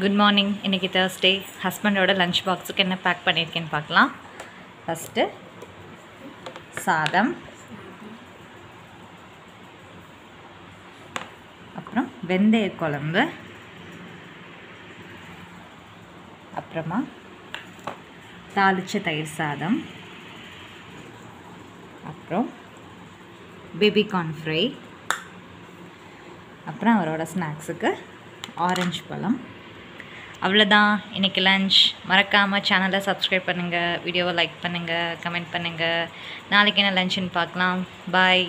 Good morning இன்றைக்கி Thursday ஹஸ்பண்டோட lunch பாக்ஸுக்கு என்ன பேக் பண்ணியிருக்கேன்னு பார்க்கலாம். ஃபஸ்ட்டு சாதம். அப்புறம் வெந்தய குழம்பு. அப்புறமா தாளிச்ச தயிர் சாதம். அப்புறம் பேபிகார்ன் ஃப்ரை அப்புறம் அவரோட ஸ்நாக்ஸுக்கு ஆரஞ்சு பழம். அவ்வளோதான் இன்றைக்கி லஞ்ச் மறக்காமல் சேனலை சப்ஸ்கிரைப் பண்ணுங்கள் வீடியோவை லைக் பண்ணுங்கள் கமெண்ட் பண்ணுங்கள் நாளைக்கு என்ன லஞ்சுன்னு பார்க்கலாம். பாய்